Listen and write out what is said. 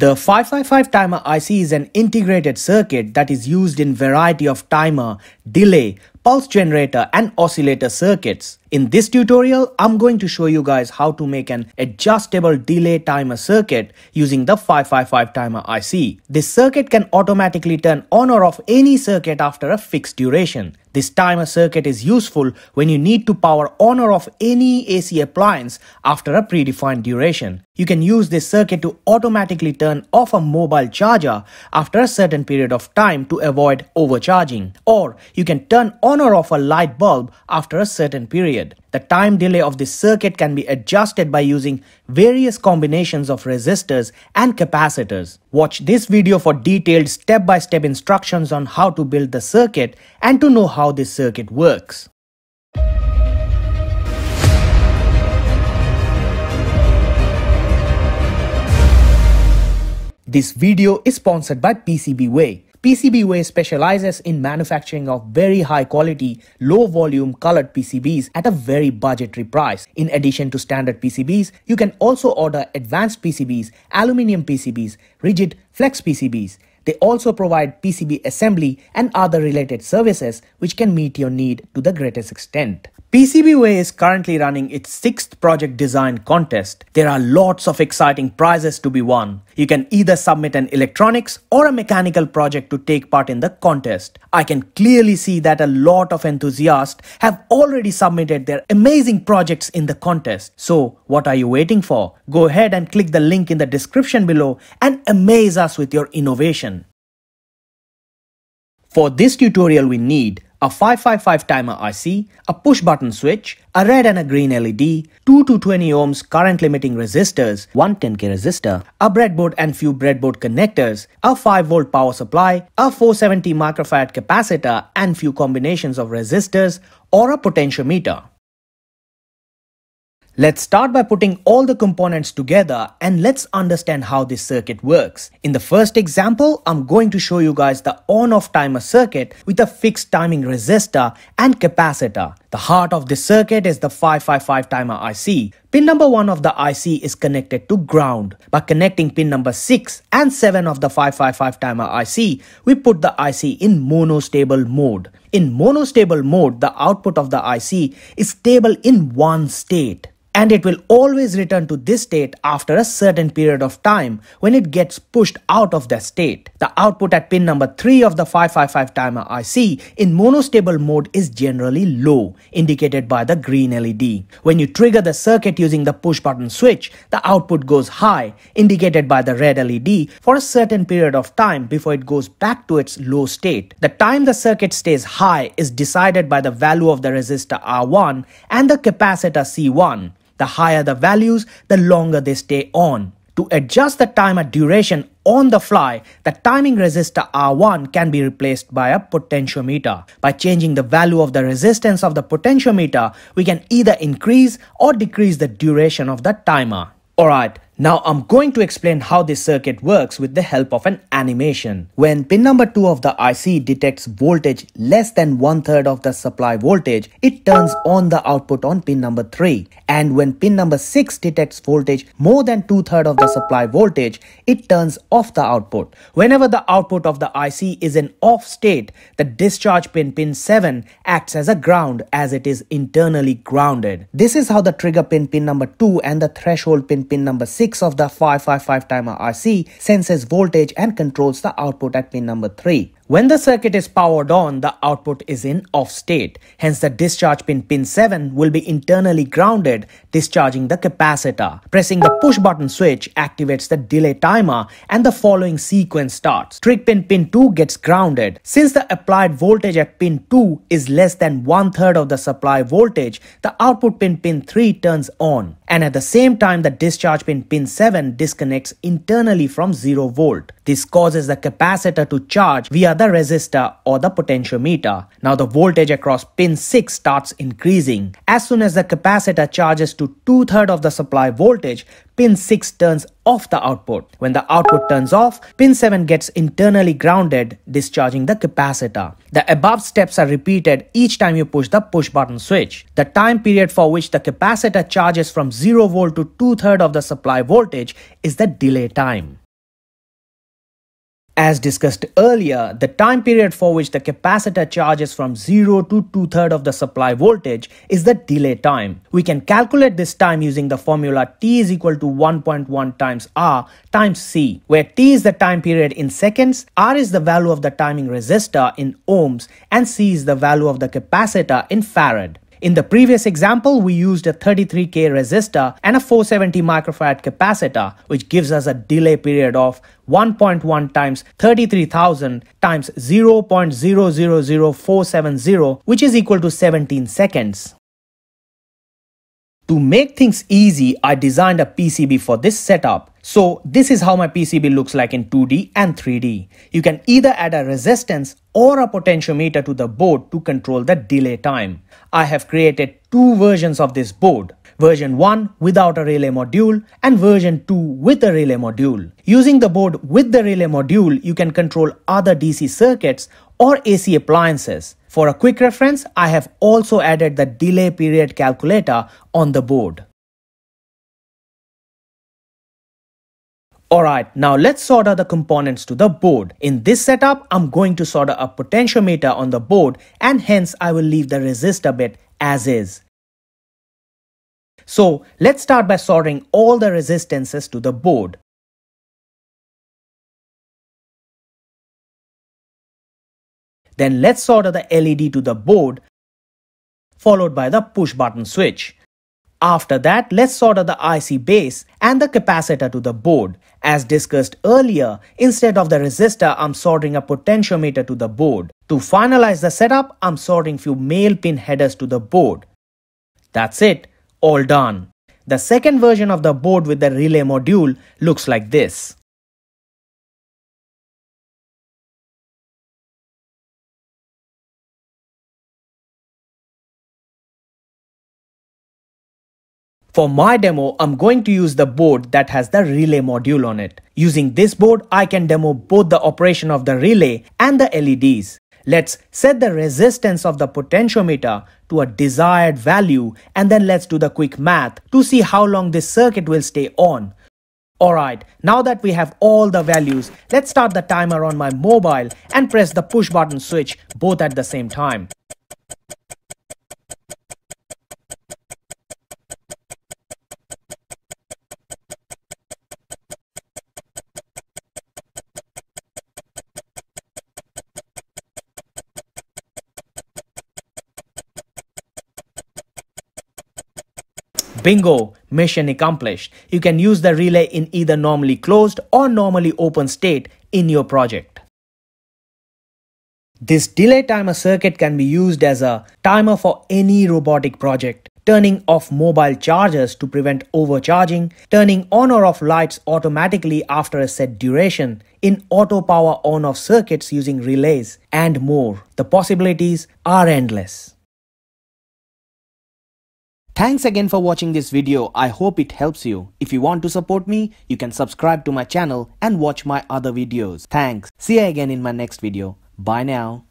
The 555 timer IC is an integrated circuit that is used in variety of timer, delay, pulse generator and oscillator circuits. In this tutorial, I'm going to show you guys how to make an adjustable delay timer circuit using the 555 timer IC. This circuit can automatically turn on or off any circuit after a fixed duration. This timer circuit is useful when you need to power on or off any AC appliance after a predefined duration. You can use this circuit to automatically turn off a mobile charger after a certain period of time to avoid overcharging. Or you can turn on or off a light bulb after a certain period. The time delay of this circuit can be adjusted by using various combinations of resistors and capacitors. Watch this video for detailed step-by-step -step instructions on how to build the circuit and to know how this circuit works. This video is sponsored by PCBWay. PCBWay specializes in manufacturing of very high quality, low volume colored PCBs at a very budgetary price. In addition to standard PCBs, you can also order advanced PCBs, aluminum PCBs, rigid flex PCBs. They also provide PCB assembly and other related services which can meet your need to the greatest extent. PCBWay is currently running its sixth project design contest. There are lots of exciting prizes to be won. You can either submit an electronics or a mechanical project to take part in the contest. I can clearly see that a lot of enthusiasts have already submitted their amazing projects in the contest. So what are you waiting for? Go ahead and click the link in the description below and amaze us with your innovation. For this tutorial we need a 555 timer IC, a push button switch, a red and a green LED, 2 to 20 ohms current limiting resistors, one 10k resistor, a breadboard and few breadboard connectors, a 5 volt power supply, a 470 microfarad capacitor and few combinations of resistors or a potentiometer. Let's start by putting all the components together and let's understand how this circuit works. In the first example, I'm going to show you guys the on-off timer circuit with a fixed timing resistor and capacitor. The heart of this circuit is the 555 timer IC. Pin number 1 of the IC is connected to ground. By connecting pin number 6 and 7 of the 555 timer IC, we put the IC in monostable mode. In monostable mode, the output of the IC is stable in one state and it will always return to this state after a certain period of time when it gets pushed out of that state. The output at pin number 3 of the 555 timer IC in monostable mode is generally low, indicated by the green LED. When you trigger the circuit using the push button switch, the output goes high, indicated by the red LED for a certain period of time before it goes back to its low state. The time the circuit stays high is decided by the value of the resistor R1 and the capacitor C1. The higher the values, the longer they stay on. To adjust the timer duration on the fly, the timing resistor R1 can be replaced by a potentiometer. By changing the value of the resistance of the potentiometer, we can either increase or decrease the duration of the timer. Alright, now I'm going to explain how this circuit works with the help of an animation. When pin number 2 of the IC detects voltage less than one third of the supply voltage, it turns on the output on pin number 3. And when pin number 6 detects voltage more than two third of the supply voltage, it turns off the output. Whenever the output of the IC is in off state, the discharge pin pin 7 acts as a ground as it is internally grounded. This is how the trigger pin pin number 2 and the threshold pin pin number 6 6 of the 555 timer IC senses voltage and controls the output at pin number 3. When the circuit is powered on, the output is in off state. Hence the discharge pin pin 7 will be internally grounded, discharging the capacitor. Pressing the push button switch activates the delay timer and the following sequence starts. Trigger pin pin 2 gets grounded. Since the applied voltage at pin 2 is less than one third of the supply voltage, the output pin pin 3 turns on. And at the same time, the discharge pin pin 7 disconnects internally from 0 volt. This causes the capacitor to charge via the resistor or the potentiometer. Now the voltage across pin 6 starts increasing. As soon as the capacitor charges to two-thirds of the supply voltage, pin 6 turns off the output. When the output turns off, pin 7 gets internally grounded, discharging the capacitor. The above steps are repeated each time you push the push button switch. The time period for which the capacitor charges from 0 volt to two-thirds of the supply voltage is the delay time. As discussed earlier, the time period for which the capacitor charges from 0 to 2 thirds of the supply voltage is the delay time. We can calculate this time using the formula T is equal to 1.1 times R times C, where T is the time period in seconds, R is the value of the timing resistor in ohms, and C is the value of the capacitor in farad. In the previous example, we used a 33K resistor and a 470 microfarad capacitor, which gives us a delay period of 1.1 times 33,000 times 0.000470, which is equal to 17 seconds. To make things easy, I designed a PCB for this setup. So this is how my PCB looks like in 2D and 3D. You can either add a resistance or a potentiometer to the board to control the delay time. I have created two versions of this board version 1 without a relay module and version 2 with a relay module. Using the board with the relay module, you can control other DC circuits or AC appliances. For a quick reference, I have also added the delay period calculator on the board. Alright, now let's solder the components to the board. In this setup, I'm going to solder a potentiometer on the board and hence I will leave the resistor bit as is. So let's start by soldering all the resistances to the board. Then let's solder the LED to the board followed by the push button switch. After that, let's solder the IC base and the capacitor to the board. As discussed earlier, instead of the resistor, I'm soldering a potentiometer to the board. To finalize the setup, I'm soldering few male pin headers to the board. That's it, all done. The second version of the board with the relay module looks like this. For my demo, I'm going to use the board that has the relay module on it. Using this board, I can demo both the operation of the relay and the LEDs. Let's set the resistance of the potentiometer to a desired value and then let's do the quick math to see how long this circuit will stay on. Alright, now that we have all the values, let's start the timer on my mobile and press the push button switch both at the same time. Bingo! Mission accomplished. You can use the relay in either normally closed or normally open state in your project. This delay timer circuit can be used as a timer for any robotic project. Turning off mobile chargers to prevent overcharging, turning on or off lights automatically after a set duration, in auto power on off circuits using relays, and more. The possibilities are endless. Thanks again for watching this video. I hope it helps you. If you want to support me, you can subscribe to my channel and watch my other videos. Thanks. See you again in my next video. Bye now.